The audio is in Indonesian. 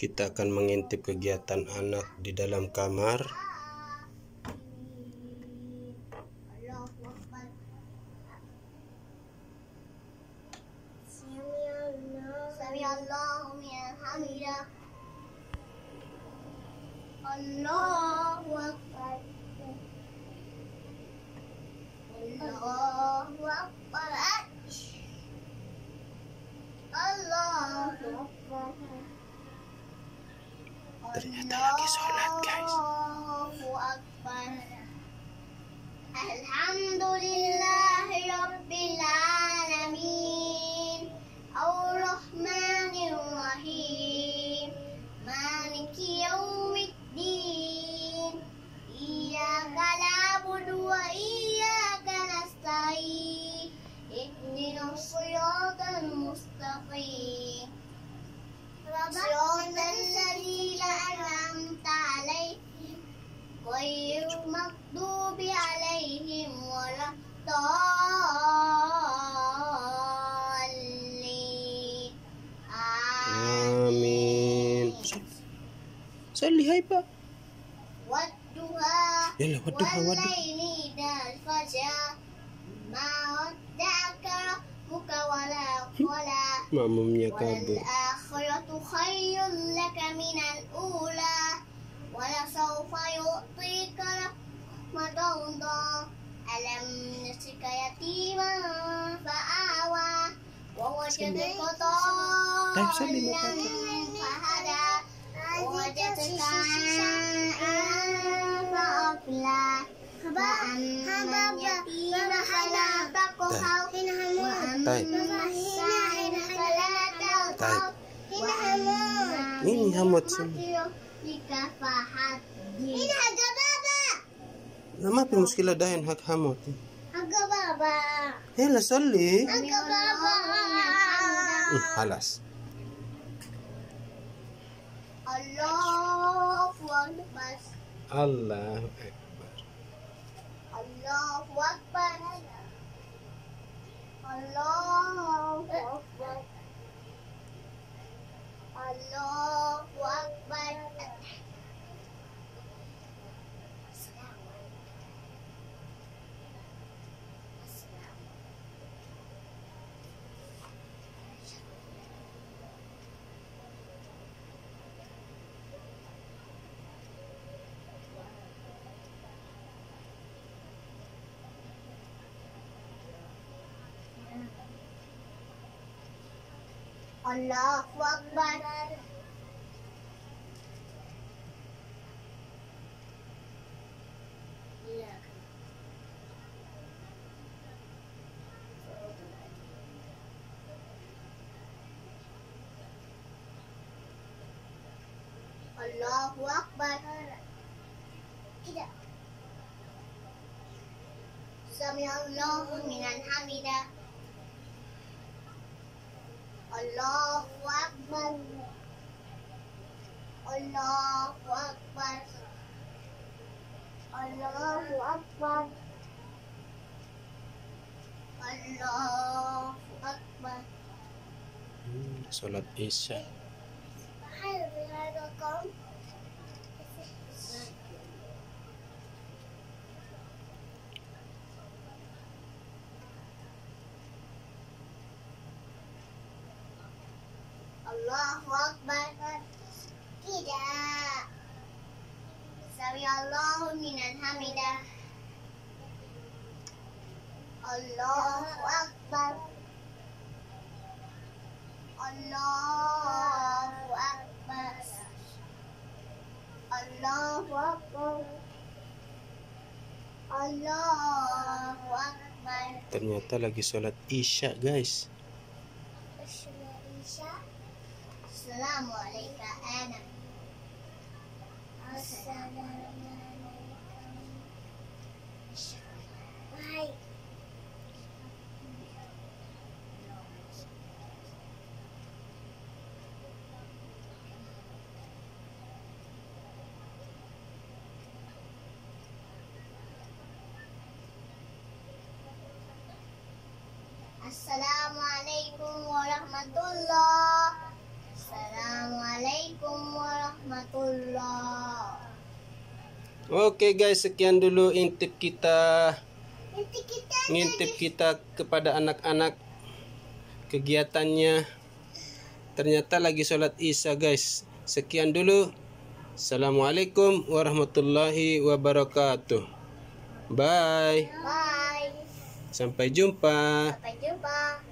kita akan mengintip kegiatan anak di dalam kamar. Allahu Akbar. Allahu Ternyata lagi sholat, guys. Alhamdulillahi Rabbil Alamin Ar-Rahmanir Rahim Maliki Yawmiddin Iyyaka na'budu wa iyyaka nasta'in Ihdinas siratal mustaqim صراط غير المغضوب عليهم ولا الضالين Amin. Salli hai Pak. والضحى يلا والضحى والليل إذا سجى ما ودعك ربك ولا قلى kabur. والآخرة خير لك نسك يتيما فآوى ووجدك طيب سلم ضالا وقتل. فهدى ووجدك عائلا فأغنى فأما اليتيم فلا تقهر وأما طيب. السائل فلا تغضب وأما Ini hamut semua. بربك فحدث ini harga baba Nama fi muskila dahin hak hamut. harga baba Hela salli. harga baba Hmm, halas. Allahu Akbar Allahu Akbar. Allahu Allahu Akbar Allahu Akbar Iya. Tidak Sami Allahu minan hamidah Allahu Akbar Allahu Akbar Allahu Akbar Allahu Akbar Salat Isya. Biharakum Allahu Akbar Tidak Sami Allahu minan hamidah Allahu Akbar Allahu Akbar Allahu Akbar Allahu Akbar Ternyata lagi salat Isya, guys. Assalamu alaikum. Oke guys, sekian dulu intip kita Nanti kita ngintip kita kepada anak-anak kegiatannya. Ternyata lagi sholat isya guys. Sekian dulu. Assalamualaikum warahmatullahi wabarakatuh. Bye. bye. Sampai jumpa. Sampai jumpa.